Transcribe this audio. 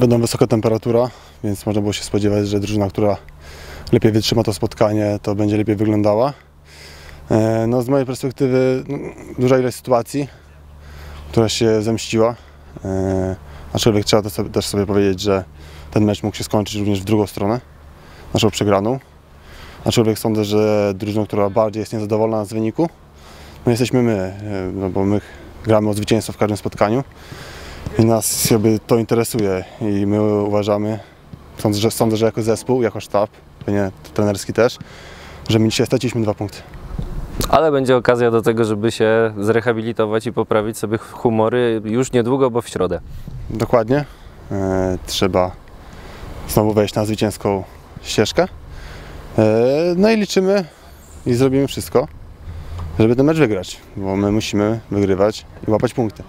Będą wysoka temperatura, więc można było się spodziewać, że drużyna, która lepiej wytrzyma to spotkanie, to będzie lepiej wyglądała. E, No, z mojej perspektywy no, duża ilość sytuacji, która się zemściła. E, Aczkolwiek trzeba to sobie, też sobie powiedzieć, że ten mecz mógł się skończyć również w drugą stronę, naszą przegraną. Aczkolwiek sądzę, że drużyną, która bardziej jest niezadowolona z wyniku, no jesteśmy my, e, no bo my gramy o zwycięstwo w każdym spotkaniu i nas jakby to interesuje i my uważamy, sądzę, że, sądzę, że jako zespół, jako sztab, pewnie trenerski też, że my dzisiaj straciliśmy dwa punkty. Ale będzie okazja do tego, żeby się zrehabilitować i poprawić sobie humory już niedługo, bo w środę. Dokładnie. E, trzeba znowu wejść na zwycięską ścieżkę. E, no i liczymy i zrobimy wszystko, żeby ten mecz wygrać, bo my musimy wygrywać i łapać punkty.